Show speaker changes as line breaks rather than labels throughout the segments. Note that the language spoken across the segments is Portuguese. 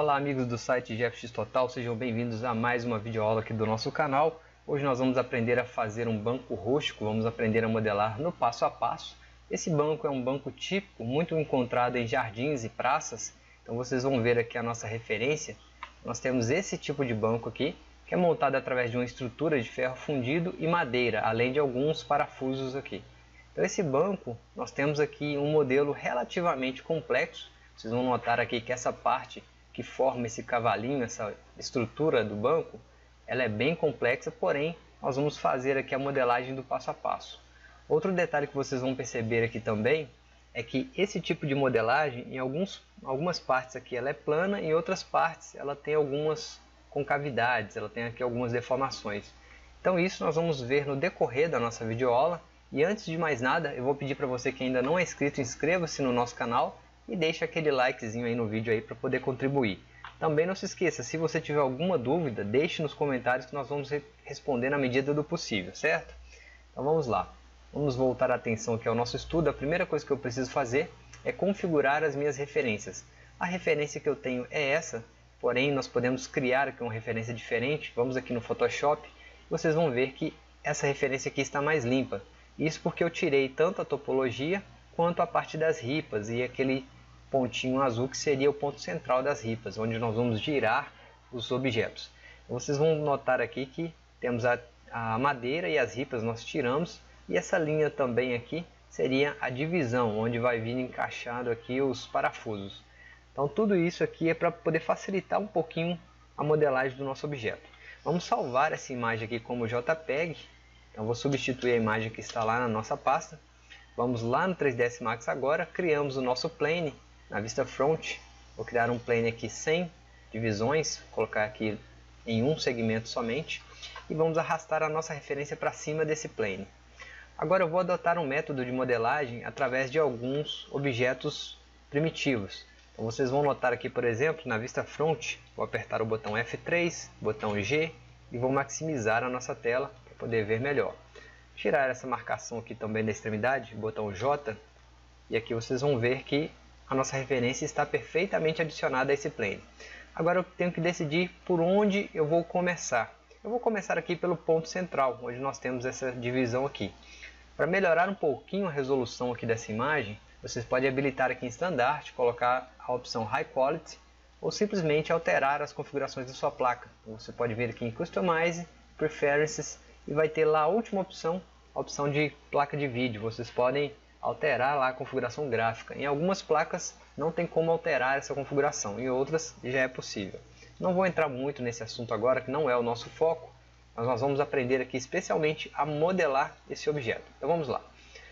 Olá amigos do site GFX Total, sejam bem-vindos a mais uma videoaula aqui do nosso canal. Hoje nós vamos aprender a fazer um banco rústico, vamos aprender a modelar no passo a passo. Esse banco é um banco típico, muito encontrado em jardins e praças, então vocês vão ver aqui a nossa referência. Nós temos esse tipo de banco aqui, que é montado através de uma estrutura de ferro fundido e madeira, além de alguns parafusos aqui. Então esse banco, nós temos aqui um modelo relativamente complexo, vocês vão notar aqui que essa parte que forma esse cavalinho, essa estrutura do banco, ela é bem complexa, porém nós vamos fazer aqui a modelagem do passo a passo. Outro detalhe que vocês vão perceber aqui também é que esse tipo de modelagem, em alguns, algumas partes aqui ela é plana, em outras partes ela tem algumas concavidades, ela tem aqui algumas deformações. Então isso nós vamos ver no decorrer da nossa videoaula. E antes de mais nada, eu vou pedir para você que ainda não é inscrito, inscreva-se no nosso canal e deixe aquele likezinho aí no vídeo aí para poder contribuir. Também não se esqueça, se você tiver alguma dúvida, deixe nos comentários que nós vamos responder na medida do possível, certo? Então vamos lá. Vamos voltar a atenção aqui ao nosso estudo. A primeira coisa que eu preciso fazer é configurar as minhas referências. A referência que eu tenho é essa, porém nós podemos criar aqui uma referência diferente. Vamos aqui no Photoshop, vocês vão ver que essa referência aqui está mais limpa. Isso porque eu tirei tanto a topologia quanto a parte das ripas e aquele pontinho azul que seria o ponto central das ripas, onde nós vamos girar os objetos. Vocês vão notar aqui que temos a, a madeira e as ripas nós tiramos e essa linha também aqui seria a divisão, onde vai vir encaixado aqui os parafusos. Então tudo isso aqui é para poder facilitar um pouquinho a modelagem do nosso objeto. Vamos salvar essa imagem aqui como JPEG. Então vou substituir a imagem que está lá na nossa pasta. Vamos lá no 3ds Max agora, criamos o nosso plane na vista front, vou criar um plane aqui sem divisões, colocar aqui em um segmento somente e vamos arrastar a nossa referência para cima desse plane. Agora eu vou adotar um método de modelagem através de alguns objetos primitivos. Então vocês vão notar aqui, por exemplo, na vista front, vou apertar o botão F3, botão G e vou maximizar a nossa tela para poder ver melhor. Tirar essa marcação aqui também da extremidade, botão J, e aqui vocês vão ver que a nossa referência está perfeitamente adicionada a esse plane. Agora eu tenho que decidir por onde eu vou começar. Eu vou começar aqui pelo ponto central, onde nós temos essa divisão aqui. Para melhorar um pouquinho a resolução aqui dessa imagem, vocês podem habilitar aqui em Standard, colocar a opção High Quality, ou simplesmente alterar as configurações da sua placa. Você pode vir aqui em Customize, Preferences, e vai ter lá a última opção, a opção de placa de vídeo. Vocês podem alterar lá a configuração gráfica. Em algumas placas não tem como alterar essa configuração, em outras já é possível. Não vou entrar muito nesse assunto agora, que não é o nosso foco, mas nós vamos aprender aqui especialmente a modelar esse objeto. Então vamos lá.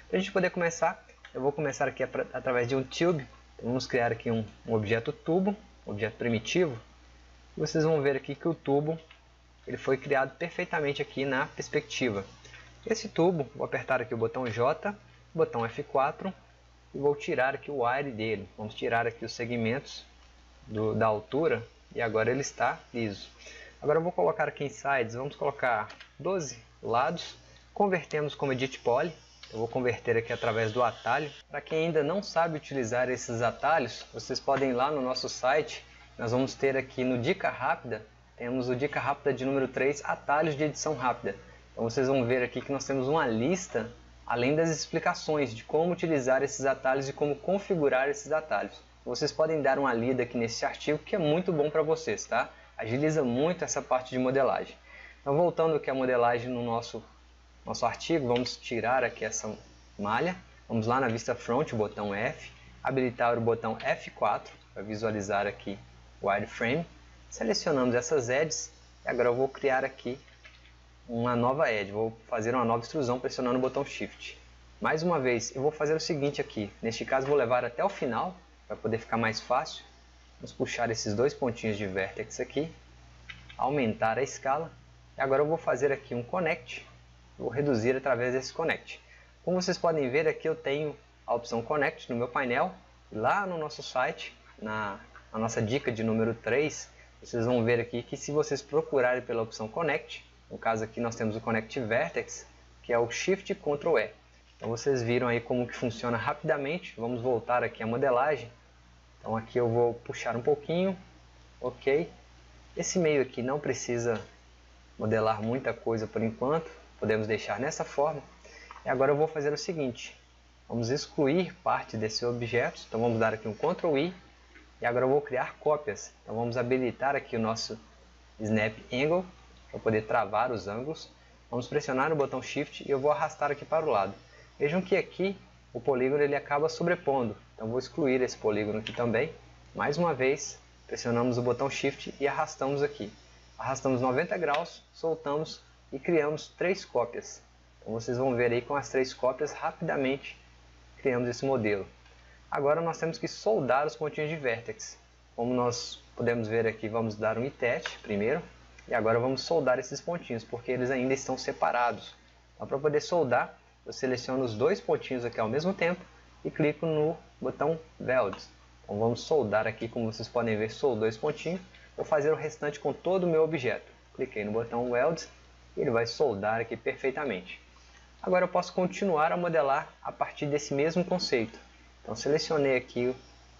Para a gente poder começar, eu vou começar aqui através de um tube. Então, vamos criar aqui um, um objeto tubo, um objeto primitivo. E vocês vão ver aqui que o tubo ele foi criado perfeitamente aqui na perspectiva. Esse tubo, vou apertar aqui o botão J botão F4 e vou tirar aqui o wire dele. Vamos tirar aqui os segmentos do, da altura e agora ele está liso. Agora vou colocar aqui em sides, vamos colocar 12 lados, convertemos como edit poly, eu vou converter aqui através do atalho. Para quem ainda não sabe utilizar esses atalhos, vocês podem ir lá no nosso site, nós vamos ter aqui no Dica Rápida, temos o Dica Rápida de número 3, atalhos de edição rápida. Então vocês vão ver aqui que nós temos uma lista além das explicações de como utilizar esses atalhos e como configurar esses atalhos. Vocês podem dar uma lida aqui nesse artigo que é muito bom para vocês, tá? Agiliza muito essa parte de modelagem. Então voltando aqui à modelagem no nosso, nosso artigo, vamos tirar aqui essa malha, vamos lá na vista front, botão F, habilitar o botão F4 para visualizar aqui o wireframe, selecionamos essas edges e agora eu vou criar aqui uma nova edge, vou fazer uma nova extrusão pressionando o botão Shift. Mais uma vez, eu vou fazer o seguinte aqui, neste caso vou levar até o final, para poder ficar mais fácil. Vamos puxar esses dois pontinhos de vértex aqui, aumentar a escala, e agora eu vou fazer aqui um connect, vou reduzir através desse connect. Como vocês podem ver aqui eu tenho a opção connect no meu painel, lá no nosso site, na, na nossa dica de número 3, vocês vão ver aqui que se vocês procurarem pela opção connect, no caso aqui nós temos o Connect Vertex, que é o Shift Ctrl E. Então vocês viram aí como que funciona rapidamente. Vamos voltar aqui à modelagem. Então aqui eu vou puxar um pouquinho, ok. Esse meio aqui não precisa modelar muita coisa por enquanto, podemos deixar nessa forma. E agora eu vou fazer o seguinte, vamos excluir parte desse objeto, então vamos dar aqui um Ctrl I, e agora eu vou criar cópias. Então vamos habilitar aqui o nosso Snap Angle, para poder travar os ângulos. Vamos pressionar o botão Shift e eu vou arrastar aqui para o lado. Vejam que aqui o polígono ele acaba sobrepondo, então vou excluir esse polígono aqui também. Mais uma vez, pressionamos o botão Shift e arrastamos aqui. Arrastamos 90 graus, soltamos e criamos três cópias. Então vocês vão ver aí com as três cópias rapidamente criamos esse modelo. Agora nós temos que soldar os pontinhos de vértex. Como nós podemos ver aqui, vamos dar um itet primeiro. E agora vamos soldar esses pontinhos, porque eles ainda estão separados. Então para poder soldar, eu seleciono os dois pontinhos aqui ao mesmo tempo e clico no botão Weld. Então vamos soldar aqui, como vocês podem ver, soldou esse pontinho. Vou fazer o restante com todo o meu objeto. Cliquei no botão Weld e ele vai soldar aqui perfeitamente. Agora eu posso continuar a modelar a partir desse mesmo conceito. Então selecionei aqui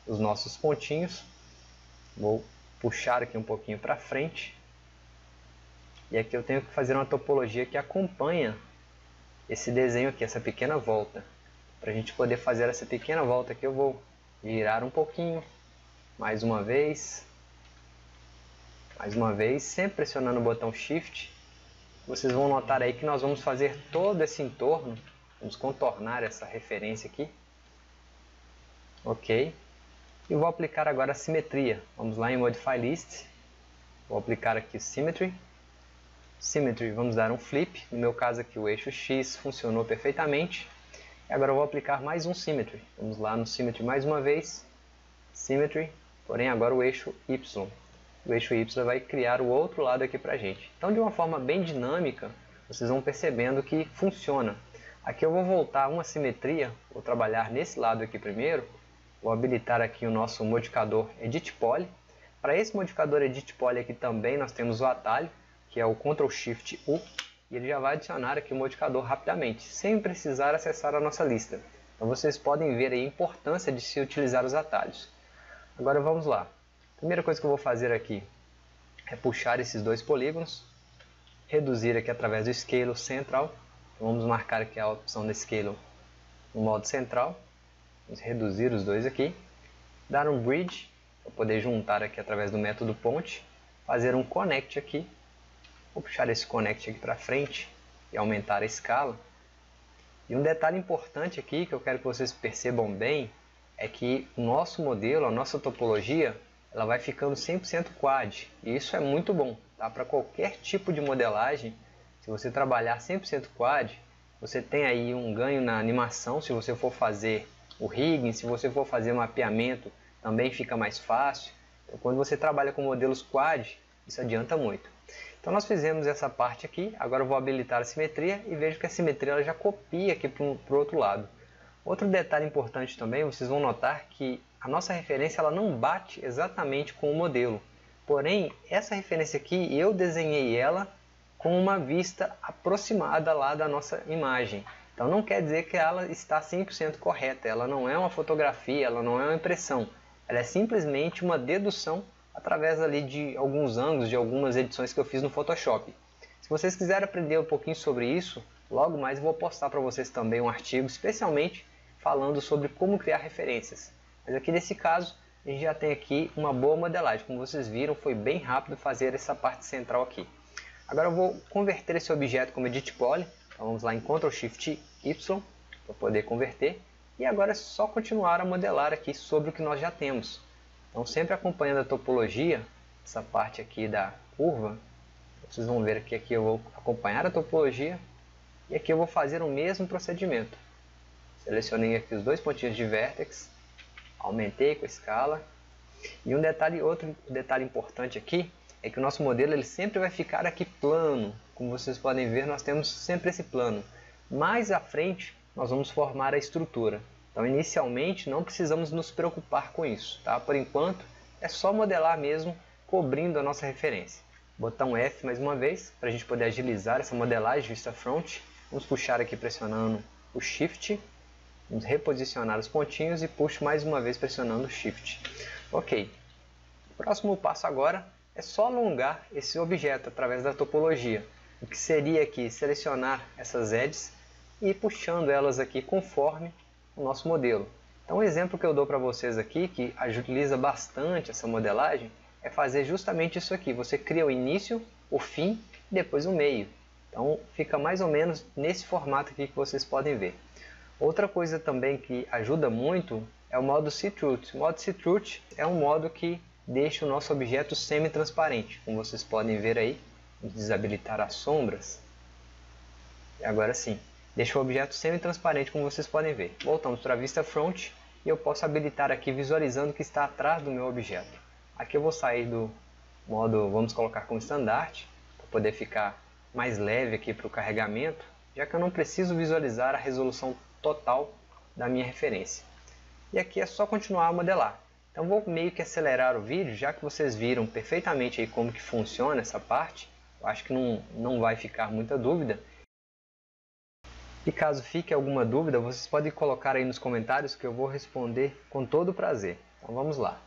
os nossos pontinhos, vou puxar aqui um pouquinho para frente. E aqui eu tenho que fazer uma topologia que acompanha esse desenho aqui, essa pequena volta. Para a gente poder fazer essa pequena volta aqui eu vou girar um pouquinho, mais uma vez, mais uma vez, sempre pressionando o botão Shift. Vocês vão notar aí que nós vamos fazer todo esse entorno, vamos contornar essa referência aqui, ok, e vou aplicar agora a simetria, vamos lá em Modify List, vou aplicar aqui Symmetry, Symmetry, vamos dar um flip, no meu caso aqui o eixo X funcionou perfeitamente, e agora eu vou aplicar mais um Symmetry, vamos lá no Symmetry mais uma vez, Symmetry, porém agora o eixo Y, o eixo Y vai criar o outro lado aqui para a gente. Então, de uma forma bem dinâmica, vocês vão percebendo que funciona. Aqui eu vou voltar uma simetria, vou trabalhar nesse lado aqui primeiro, vou habilitar aqui o nosso modificador Edit Poly. Para esse modificador Edit Poly aqui também nós temos o atalho, que é o Ctrl Shift U, e ele já vai adicionar aqui o modificador rapidamente, sem precisar acessar a nossa lista. Então vocês podem ver a importância de se utilizar os atalhos. Agora vamos lá. Primeira coisa que eu vou fazer aqui é puxar esses dois polígonos, reduzir aqui através do Scale Central. Vamos marcar aqui a opção de Scale no modo central. Vamos reduzir os dois aqui. Dar um Bridge, para poder juntar aqui através do método Ponte. Fazer um Connect aqui. Vou puxar esse Connect aqui para frente e aumentar a escala. E um detalhe importante aqui que eu quero que vocês percebam bem é que o nosso modelo, a nossa topologia, ela vai ficando 100% quad. E isso é muito bom, tá? Para qualquer tipo de modelagem, se você trabalhar 100% quad, você tem aí um ganho na animação, se você for fazer o rigging, se você for fazer mapeamento, também fica mais fácil. Então, quando você trabalha com modelos quad, isso adianta muito. Então nós fizemos essa parte aqui, agora eu vou habilitar a simetria e vejo que a simetria ela já copia aqui para o outro lado. Outro detalhe importante também, vocês vão notar que a nossa referência ela não bate exatamente com o modelo. Porém, essa referência aqui, eu desenhei ela com uma vista aproximada lá da nossa imagem. Então não quer dizer que ela está 100% correta, ela não é uma fotografia, ela não é uma impressão. Ela é simplesmente uma dedução através ali de alguns ângulos, de algumas edições que eu fiz no Photoshop. Se vocês quiserem aprender um pouquinho sobre isso, logo mais eu vou postar para vocês também um artigo especialmente falando sobre como criar referências. Mas aqui nesse caso, a gente já tem aqui uma boa modelagem. Como vocês viram, foi bem rápido fazer essa parte central aqui. Agora eu vou converter esse objeto como Edit Poly. Então vamos lá em Ctrl Shift Y para poder converter. E agora é só continuar a modelar aqui sobre o que nós já temos. Então sempre acompanhando a topologia, essa parte aqui da curva, vocês vão ver que aqui eu vou acompanhar a topologia e aqui eu vou fazer o mesmo procedimento. Selecionei aqui os dois pontinhos de vértex aumentei com a escala. E um detalhe, outro detalhe importante aqui é que o nosso modelo ele sempre vai ficar aqui plano. Como vocês podem ver, nós temos sempre esse plano. Mais à frente, nós vamos formar a estrutura. Então, inicialmente, não precisamos nos preocupar com isso. Tá? Por enquanto, é só modelar mesmo, cobrindo a nossa referência. Botão F mais uma vez, para a gente poder agilizar essa modelagem vista front. Vamos puxar aqui pressionando o Shift Vamos reposicionar os pontinhos e puxo mais uma vez pressionando o Shift. Ok. Próximo passo agora é só alongar esse objeto através da topologia, o que seria aqui selecionar essas edges e puxando elas aqui conforme o nosso modelo. Então, o exemplo que eu dou para vocês aqui, que utiliza bastante essa modelagem, é fazer justamente isso aqui. Você cria o início, o fim e depois o meio. Então, fica mais ou menos nesse formato aqui que vocês podem ver. Outra coisa também que ajuda muito é o modo See-Through. O modo See-Through é um modo que deixa o nosso objeto semi-transparente. Como vocês podem ver aí, desabilitar as sombras. E agora sim, deixa o objeto semi-transparente como vocês podem ver. Voltamos para a vista front e eu posso habilitar aqui visualizando o que está atrás do meu objeto. Aqui eu vou sair do modo, vamos colocar como estandarte, para poder ficar mais leve aqui para o carregamento, já que eu não preciso visualizar a resolução total da minha referência. E aqui é só continuar a modelar. Então vou meio que acelerar o vídeo, já que vocês viram perfeitamente aí como que funciona essa parte. Eu acho que não, não vai ficar muita dúvida. E caso fique alguma dúvida, vocês podem colocar aí nos comentários que eu vou responder com todo prazer. Então vamos lá.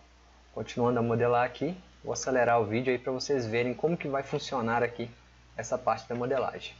Continuando a modelar aqui, vou acelerar o vídeo aí para vocês verem como que vai funcionar aqui essa parte da modelagem.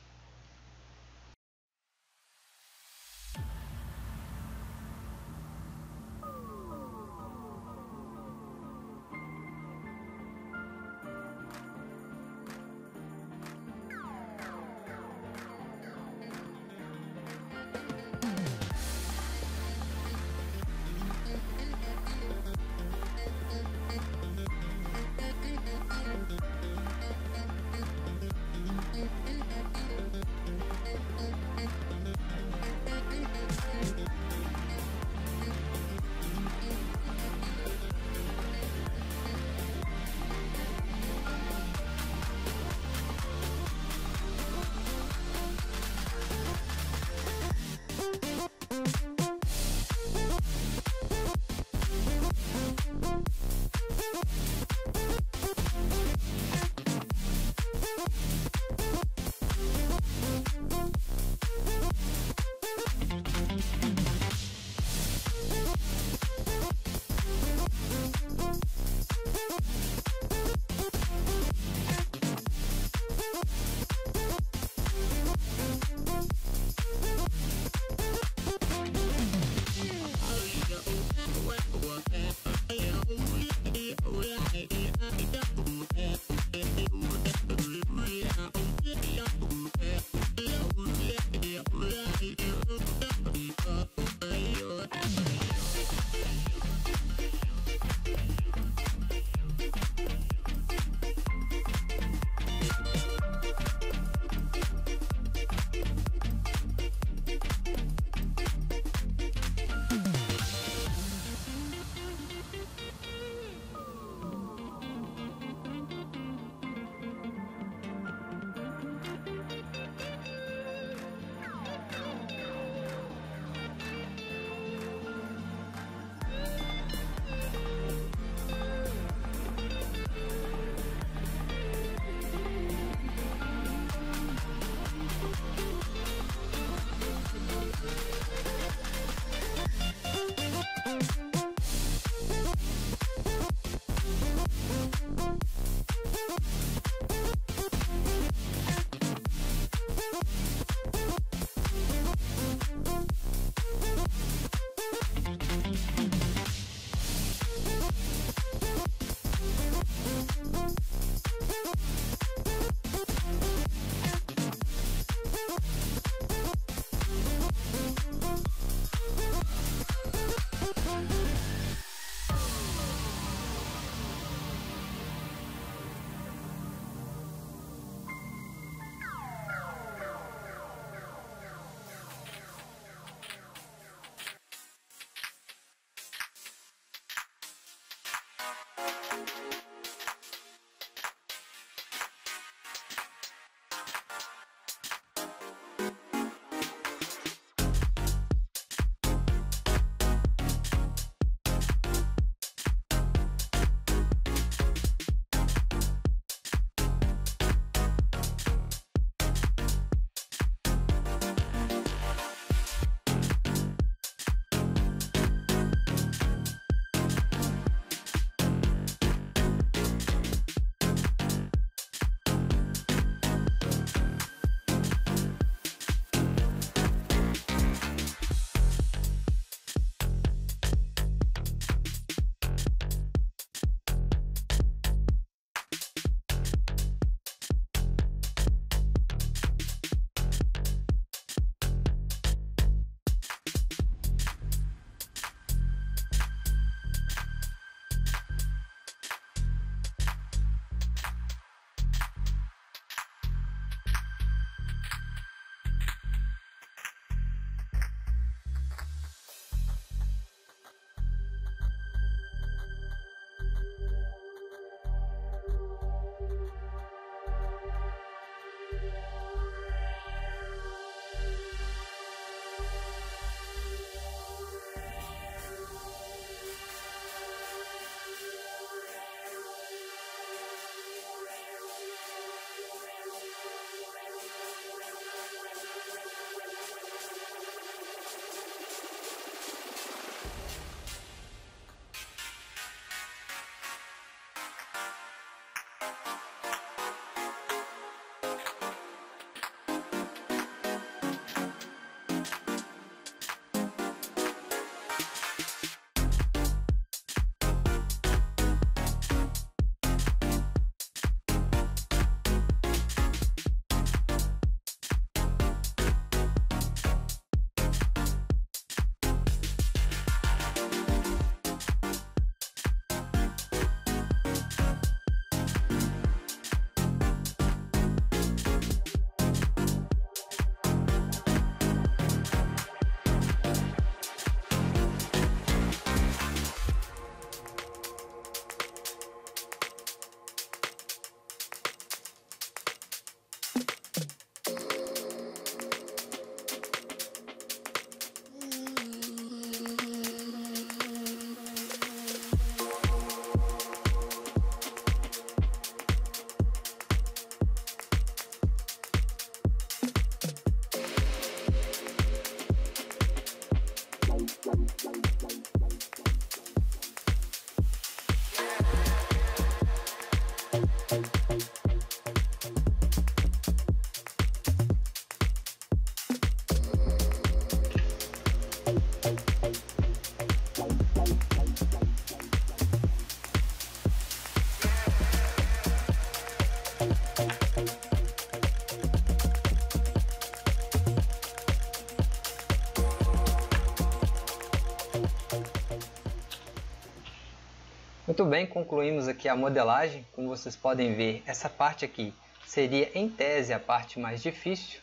Muito bem, concluímos aqui a modelagem. Como vocês podem ver, essa parte aqui seria em tese a parte mais difícil.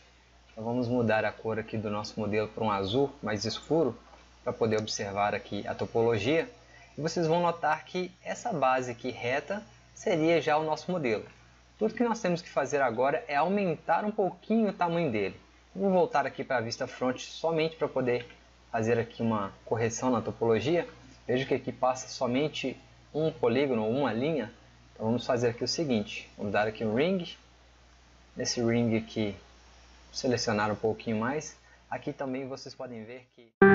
Então vamos mudar a cor aqui do nosso modelo para um azul mais escuro para poder observar aqui a topologia. E vocês vão notar que essa base aqui reta seria já o nosso modelo. Tudo que nós temos que fazer agora é aumentar um pouquinho o tamanho dele. Vou voltar aqui para a vista front somente para poder fazer aqui uma correção na topologia. Veja que aqui passa somente um polígono, uma linha. Então vamos fazer aqui o seguinte, vamos dar aqui um ring. Nesse ring aqui, selecionar um pouquinho mais. Aqui também vocês podem ver que...